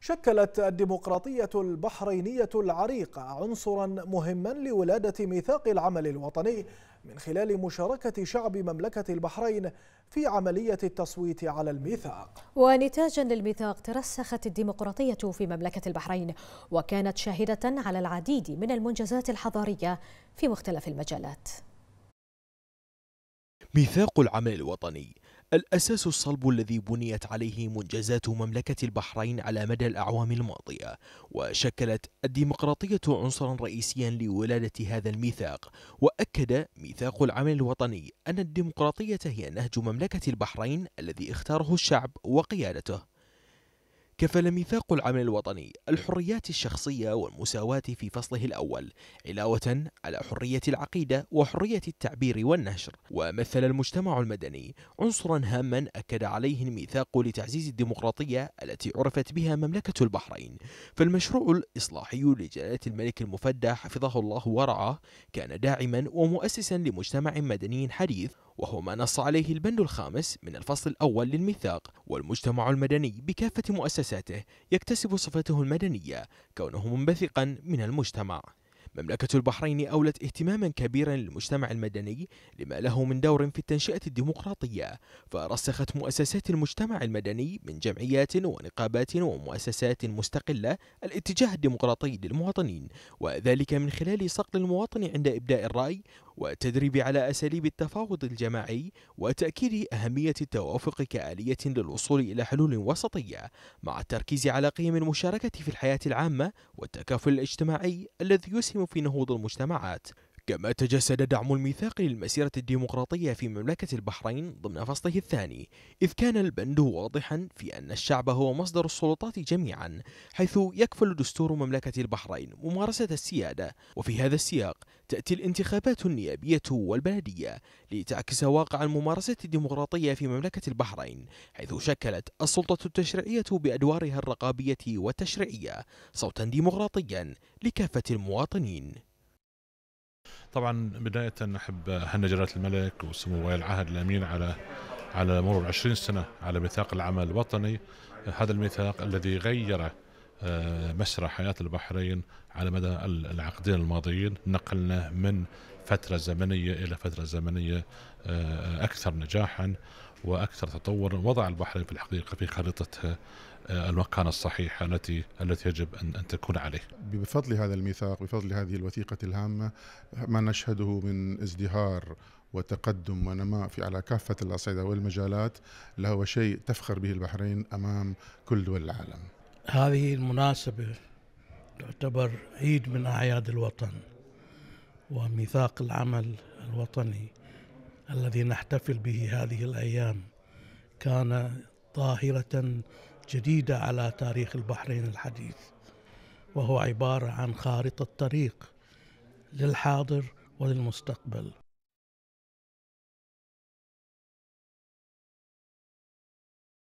شكلت الديمقراطية البحرينية العريقة عنصرا مهما لولادة ميثاق العمل الوطني من خلال مشاركة شعب مملكة البحرين في عملية التصويت على الميثاق. ونتاجا للميثاق ترسخت الديمقراطية في مملكة البحرين وكانت شاهدة على العديد من المنجزات الحضارية في مختلف المجالات. ميثاق العمل الوطني الأساس الصلب الذي بنيت عليه منجزات مملكة البحرين على مدى الأعوام الماضية وشكلت الديمقراطية عنصرا رئيسيا لولادة هذا الميثاق وأكد ميثاق العمل الوطني أن الديمقراطية هي نهج مملكة البحرين الذي اختاره الشعب وقيادته. كفل ميثاق العمل الوطني الحريات الشخصية والمساواة في فصله الأول علاوة على حرية العقيدة وحرية التعبير والنشر. ومثل المجتمع المدني عنصرا هاما أكد عليه الميثاق لتعزيز الديمقراطية التي عرفت بها مملكة البحرين. فالمشروع الإصلاحي لجلالة الملك المفدى حفظه الله ورعاه كان داعما ومؤسسا لمجتمع مدني حديث وهو ما نص عليه البند الخامس من الفصل الأول للميثاق والمجتمع المدني بكافة مؤسساته يكتسب صفته المدنية كونه منبثقا من المجتمع. مملكة البحرين أولت اهتماما كبيرا للمجتمع المدني لما له من دور في التنشئة الديمقراطية فرسخت مؤسسات المجتمع المدني من جمعيات ونقابات ومؤسسات مستقلة الاتجاه الديمقراطي للمواطنين وذلك من خلال صقل المواطن عند إبداء الرأي والتدريب على أساليب التفاوض الجماعي وتأكيد أهمية التوافق كآلية للوصول إلى حلول وسطية مع التركيز على قيم المشاركة في الحياة العامة والتكافل الاجتماعي الذي يسهم في نهوض المجتمعات. كما تجسد دعم الميثاق للمسيرة الديمقراطية في مملكة البحرين ضمن فصله الثاني إذ كان البند واضحا في أن الشعب هو مصدر السلطات جميعا حيث يكفل دستور مملكة البحرين ممارسة السيادة. وفي هذا السياق تأتي الانتخابات النيابية والبلدية لتعكس واقع الممارسة الديمقراطية في مملكة البحرين حيث شكلت السلطة التشريعية بأدوارها الرقابية والتشريعية صوتا ديمقراطيا لكافة المواطنين. طبعا بداية أحب أهنى جلالة الملك وسمو ولي العهد الأمين على على مرور 20 سنة على ميثاق العمل الوطني. هذا الميثاق الذي غير آه، مسرى حياة البحرين على مدى العقدين الماضيين. نقلنا من فترة زمنية إلى فترة زمنية آه، أكثر نجاحا. وأكثر تطورا وضع البحرين في الحقيقة في خريطة آه، المكانة الصحيحة التي التي يجب أن أن تكون عليه. بفضل هذا الميثاق بفضل هذه الوثيقة الهامة ما نشهده من ازدهار وتقدم ونماء في على كافة الأصعدة والمجالات لهو شيء تفخر به البحرين أمام كل دول العالم هذه المناسبة تعتبر عيد من أعياد الوطن وميثاق العمل الوطني الذي نحتفل به هذه الأيام كان ظاهرة جديدة على تاريخ البحرين الحديث وهو عبارة عن خارطة طريق للحاضر وللمستقبل.